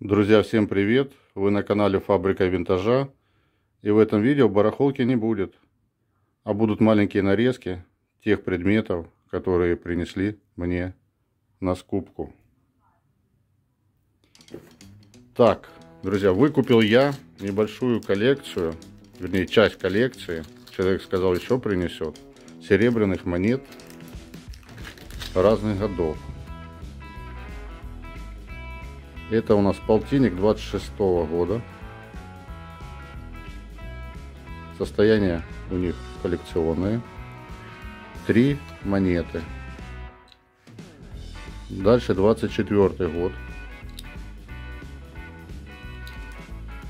Друзья, всем привет! Вы на канале Фабрика Винтажа. И в этом видео барахолки не будет. А будут маленькие нарезки тех предметов, которые принесли мне на скупку. Так, друзья, выкупил я небольшую коллекцию, вернее часть коллекции. Человек сказал, еще принесет. Серебряных монет разных годов. Это у нас полтинник 26 -го года. Состояние у них коллекционное. Три монеты. Дальше 24 год.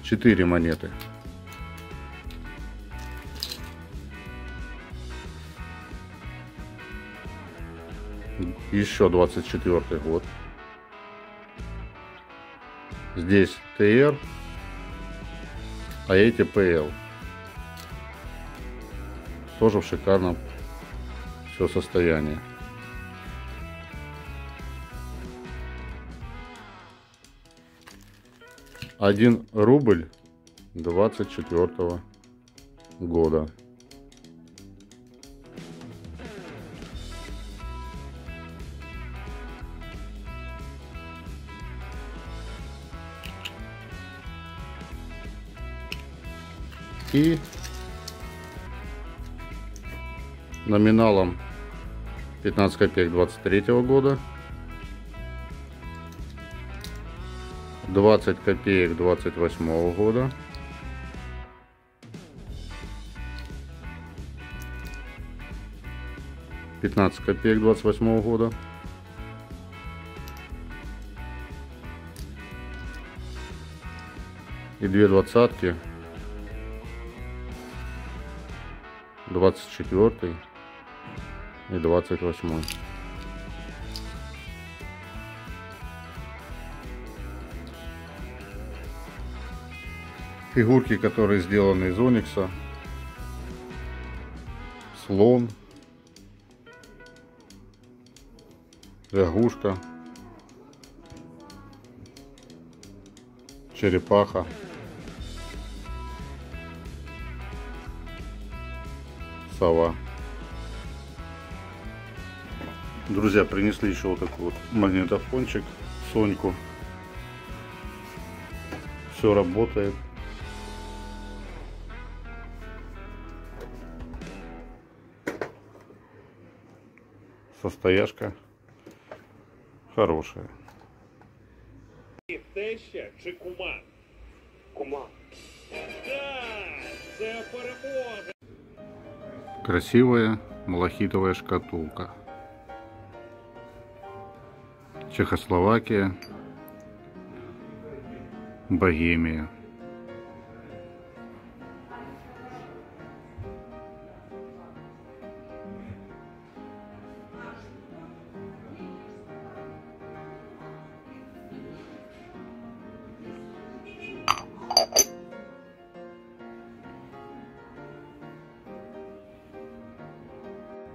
Четыре монеты. Еще 24 год. Здесь ТР, а эти ПЛ. Тоже в шикарном все состоянии. Один рубль 24 года. И номиналом 15 копеек 23 года. 20 копеек 28 года. Пятнадцать копеек двадцать восьмого года. И две двадцатки 24 и 28 фигурки которые сделаны из оникса. Слон. Лягушка. Черепаха сова. Друзья, принесли еще вот такой вот магнитофончик, Соньку. Все работает. Состояшка хорошая. Теща чи кума? Кума. Так, це перемога. Красивая малахитовая шкатулка. Чехословакия. Богемия.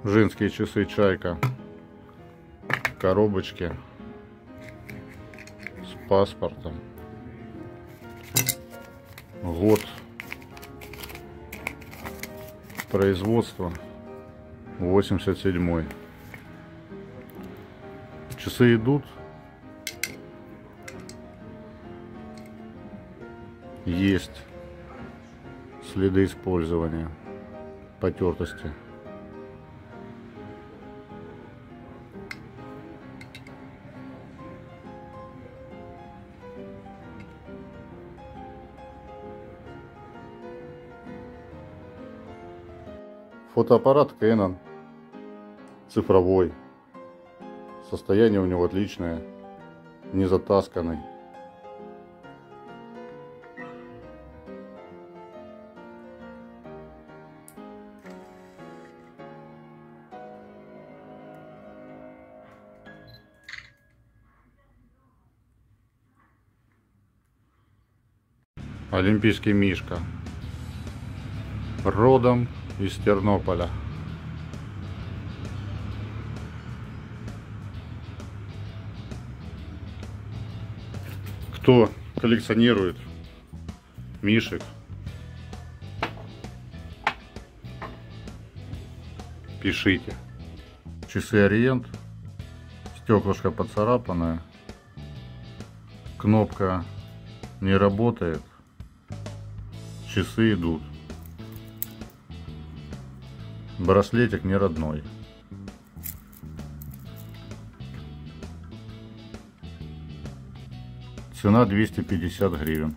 Женские часы чайка. В коробочке. С паспортом. Год. Производство. 87 Часы идут. Есть следы использования потертости. Фотоаппарат Canon. Цифровой. Состояние у него отличное. Не затасканный. Олимпийский мишка. Родом из Тернополя. Кто коллекционирует мишек. Пишите. Часы Ориент. Стеклышко поцарапанное. Кнопка не работает. Часы идут. Браслетик не родной. Цена 250 гривен.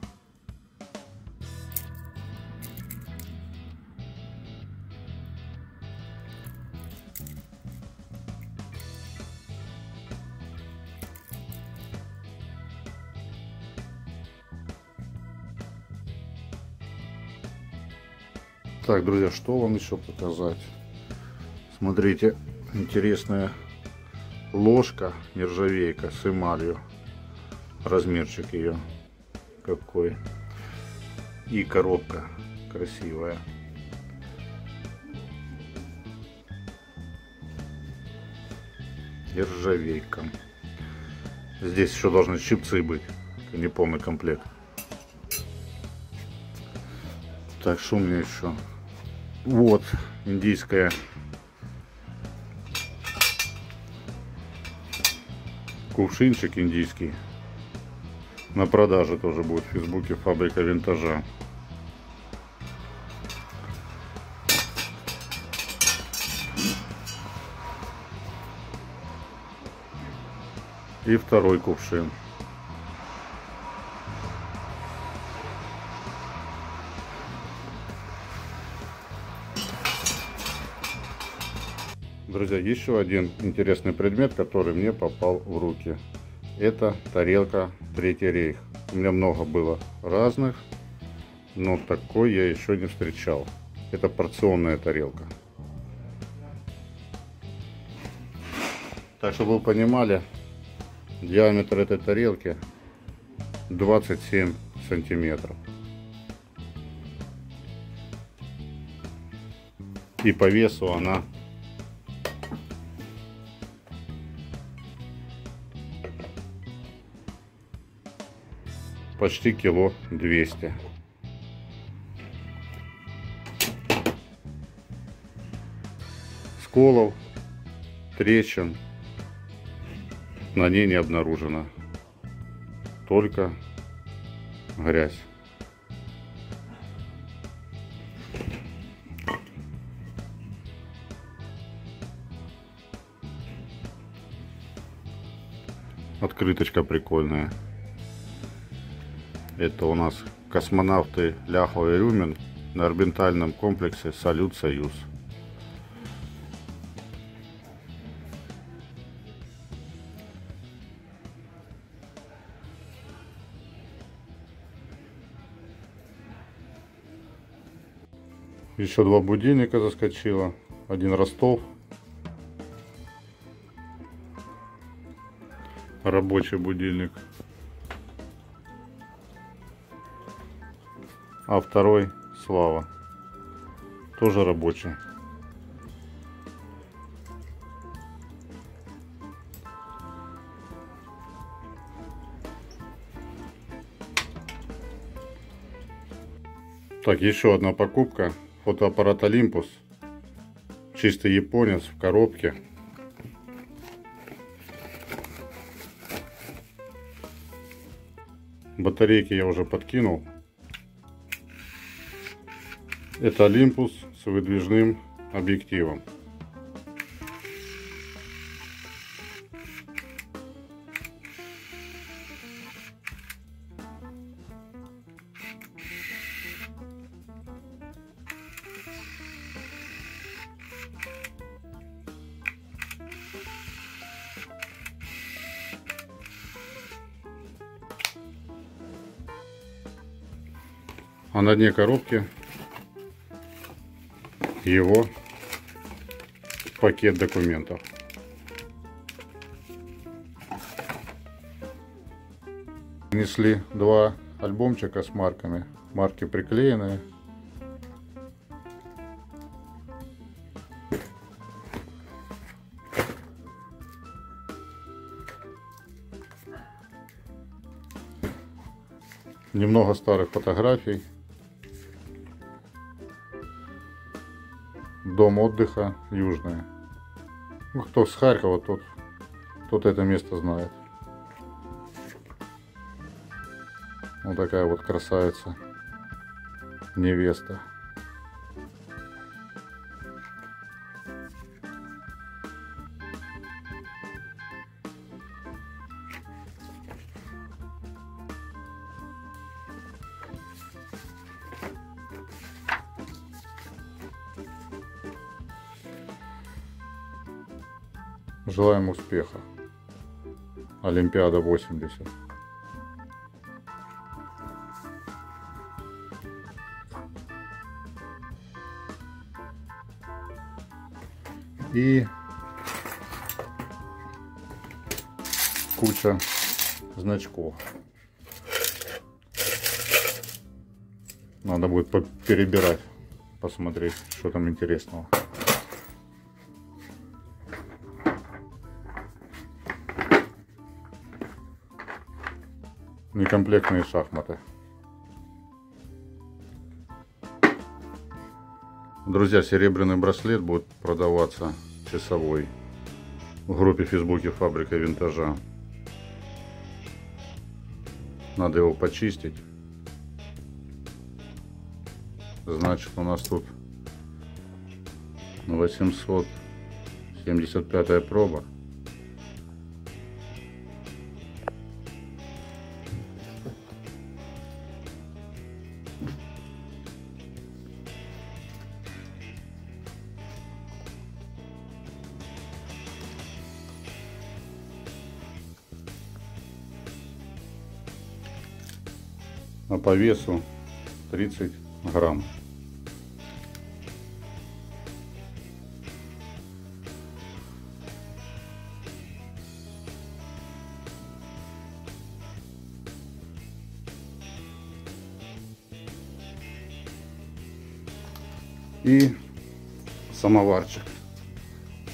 Так, друзья, что вам еще показать? Смотрите, интересная ложка нержавейка с эмалью. Размерчик ее какой. И коробка красивая. Нержавейка. Здесь еще должны щипцы быть. Это не полный комплект. Так, что у меня еще? Вот, индийская кувшинчик индийский. На продаже тоже будет в Фейсбуке фабрика винтажа. И второй кувшин. Друзья, еще один интересный предмет, который мне попал в руки. Это тарелка Третий рейх. У меня много было разных, но такой я еще не встречал. Это порционная тарелка. Так, чтобы вы понимали, диаметр этой тарелки 27 сантиметров. И по весу она почти кило 200. Сколов, трещин на ней не обнаружено. Только грязь. Открыточка прикольная. Это у нас космонавты Ляхов и Рюмин на орбитальном комплексе Салют Союз. Еще два будильника заскочило. Один Ростов. Рабочий будильник. А второй Слава. Тоже рабочий. Так, еще одна покупка. Фотоаппарат Olympus. Чистый японец в коробке. Батарейки я уже подкинул. Это Olympus с выдвижным объективом. А на дне коробки его пакет документов. Принесли два альбомчика с марками. Марки приклеенные. Немного старых фотографий. Дом отдыха Южное. Ну, кто с Харькова, тот, тот это место знает. Вот такая вот красавица. Невеста. Желаем успеха. Олимпиада 80. И куча значков. Надо будет перебирать, посмотреть, что там интересного. Некомплектные шахматы. Друзья, серебряный браслет будет продаваться часовой в группе в Фейсбуке «Фабрика винтажа». Надо его почистить. Значит, у нас тут 875 проба. А по весу 30 грамм. И самоварчик.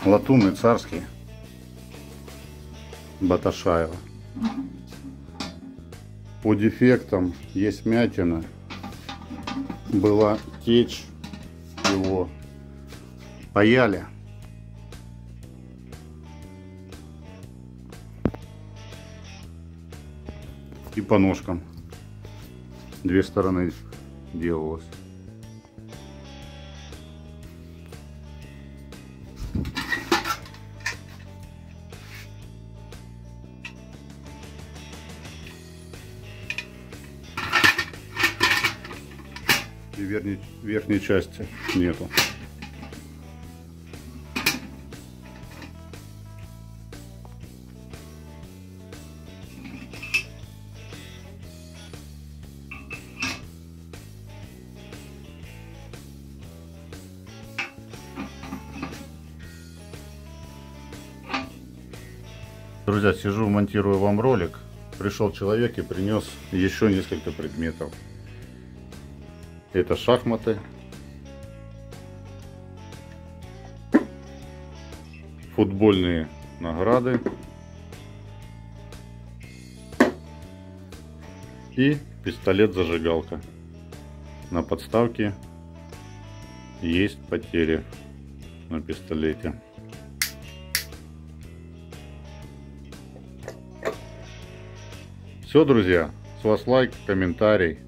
Латунный царский Баташаева. По дефектам есть мятина. Была течь его. Паяли. И по ножкам. Две стороны делалось. Верхней, верхней части нету. Друзья, сижу, монтирую вам ролик. Пришел человек и принес еще несколько предметов. Это шахматы. Футбольные награды. И пистолет-зажигалка. На подставке есть потери на пистолете. Все, друзья, с вас лайк, комментарий.